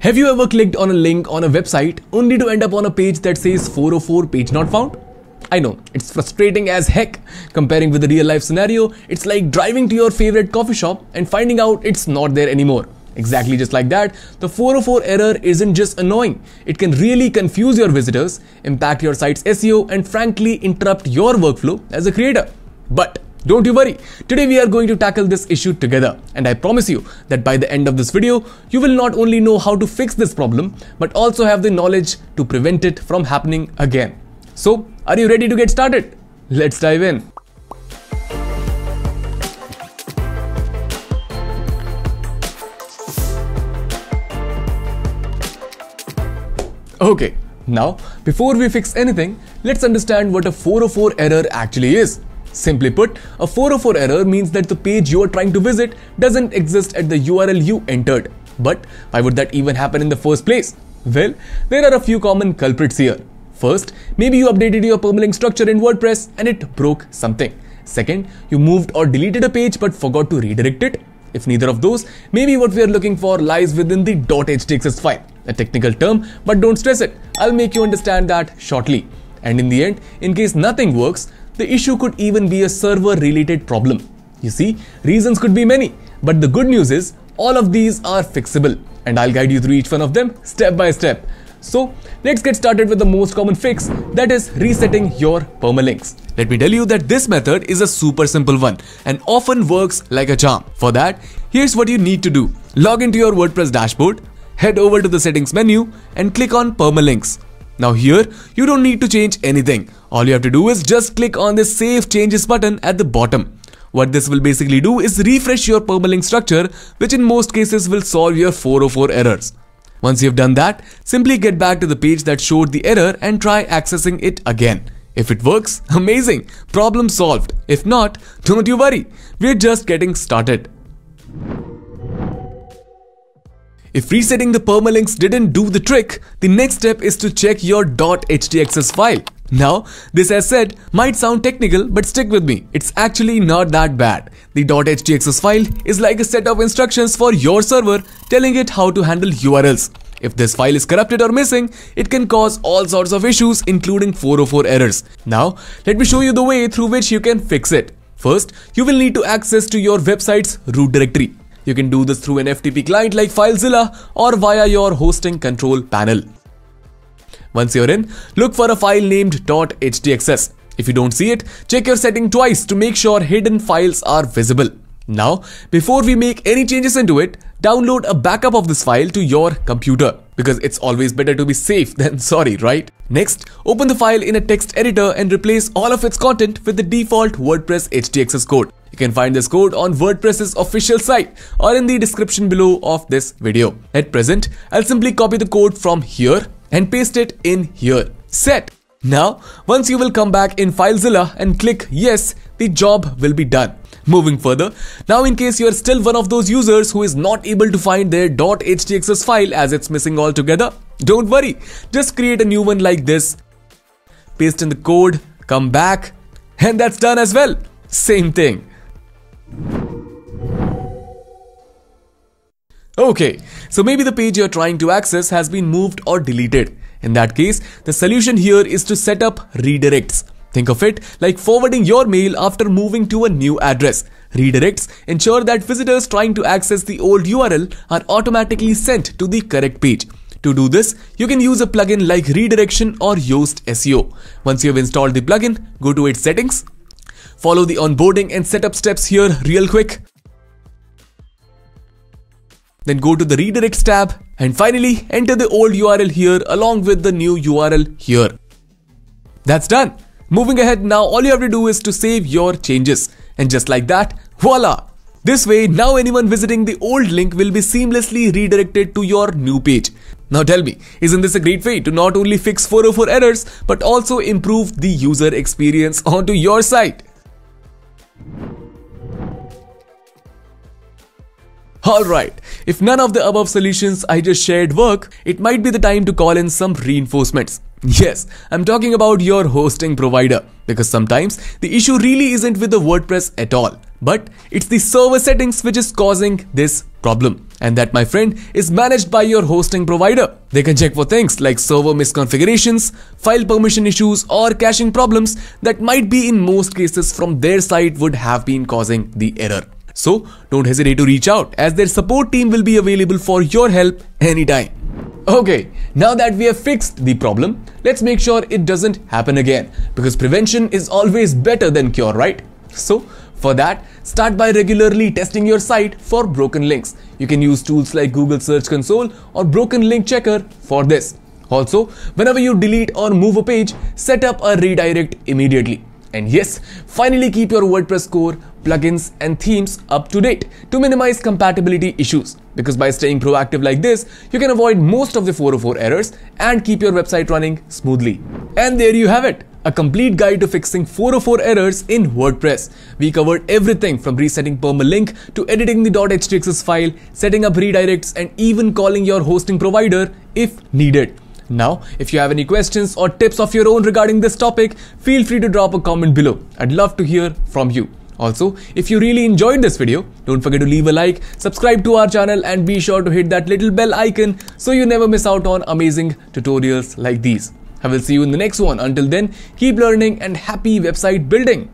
Have you ever clicked on a link on a website only to end up on a page that says 404 page not found? I know, it's frustrating as heck. Comparing with the real life scenario, it's like driving to your favorite coffee shop and finding out it's not there anymore. Exactly just like that, the 404 error isn't just annoying, it can really confuse your visitors, impact your site's SEO, and frankly interrupt your workflow as a creator. But don't you worry, today we are going to tackle this issue together and I promise you that by the end of this video, you will not only know how to fix this problem, but also have the knowledge to prevent it from happening again. So, are you ready to get started? Let's dive in. Okay, now before we fix anything, let's understand what a 404 error actually is. Simply put, a 404 error means that the page you are trying to visit doesn't exist at the URL you entered. But why would that even happen in the first place? Well, there are a few common culprits here. First, maybe you updated your permalink structure in WordPress and it broke something. Second, you moved or deleted a page but forgot to redirect it. If neither of those, maybe what we are looking for lies within the .htaccess file, a technical term, but don't stress it. I'll make you understand that shortly. And in the end, in case nothing works, the issue could even be a server related problem. You see, reasons could be many, but the good news is all of these are fixable and I'll guide you through each one of them step by step. So let's get started with the most common fix that is resetting your permalinks. Let me tell you that this method is a super simple one and often works like a charm. For that, here's what you need to do. Log into your WordPress dashboard, head over to the settings menu and click on permalinks. Now here, you don't need to change anything. All you have to do is just click on the save changes button at the bottom. What this will basically do is refresh your permalink structure, which in most cases will solve your 404 errors. Once you've done that, simply get back to the page that showed the error and try accessing it again. If it works, amazing, problem solved. If not, don't you worry, we're just getting started. If resetting the permalinks didn't do the trick, the next step is to check your .htaccess file. Now, this as said might sound technical, but stick with me, it's actually not that bad. The .htaccess file is like a set of instructions for your server telling it how to handle URLs. If this file is corrupted or missing, it can cause all sorts of issues including 404 errors. Now, let me show you the way through which you can fix it. First, you will need to access to your website's root directory. You can do this through an FTP client like FileZilla or via your hosting control panel. Once you're in, look for a file named .htaccess. If you don't see it, check your setting twice to make sure hidden files are visible. Now, before we make any changes into it, download a backup of this file to your computer because it's always better to be safe than sorry, right? Next, open the file in a text editor and replace all of its content with the default WordPress htaccess code. Can find this code on WordPress's official site or in the description below of this video. At present, I'll simply copy the code from here and paste it in here. Set. Now, once you will come back in FileZilla and click yes, the job will be done. Moving further, now in case you are still one of those users who is not able to find their .htaccess file as it's missing altogether, don't worry, just create a new one like this, paste in the code, come back, and that's done as well. Same thing. Okay, so maybe the page you're trying to access has been moved or deleted. In that case, the solution here is to set up redirects. Think of it like forwarding your mail after moving to a new address. Redirects ensure that visitors trying to access the old URL are automatically sent to the correct page. To do this, you can use a plugin like Redirection or Yoast SEO. Once you have installed the plugin, go to its settings. Follow the onboarding and setup steps here real quick. Then go to the redirects tab and finally enter the old URL here along with the new URL here. That's done. Moving ahead now all you have to do is to save your changes and just like that, voila! This way now anyone visiting the old link will be seamlessly redirected to your new page. Now tell me, isn't this a great way to not only fix 404 errors but also improve the user experience onto your site? Alright, if none of the above solutions I just shared work, it might be the time to call in some reinforcements. Yes, I'm talking about your hosting provider because sometimes the issue really isn't with the WordPress at all, but it's the server settings which is causing this problem. And that, my friend, is managed by your hosting provider. They can check for things like server misconfigurations, file permission issues, or caching problems that might be in most cases from their side would have been causing the error. So don't hesitate to reach out as their support team will be available for your help anytime. Okay, now that we have fixed the problem, let's make sure it doesn't happen again because prevention is always better than cure, right? So, for that, start by regularly testing your site for broken links. You can use tools like Google Search Console or Broken Link Checker for this. Also, whenever you delete or move a page, set up a redirect immediately. And yes, finally keep your WordPress core, plugins, and themes up to date to minimize compatibility issues. Because by staying proactive like this, you can avoid most of the 404 errors and keep your website running smoothly. And there you have it a complete guide to fixing 404 errors in WordPress. We covered everything from resetting permalink to editing the .htaccess file, setting up redirects, and even calling your hosting provider if needed. Now, if you have any questions or tips of your own regarding this topic, feel free to drop a comment below. I'd love to hear from you. Also, if you really enjoyed this video, don't forget to leave a like, subscribe to our channel and be sure to hit that little bell icon so you never miss out on amazing tutorials like these. I will see you in the next one. Until then, keep learning and happy website building.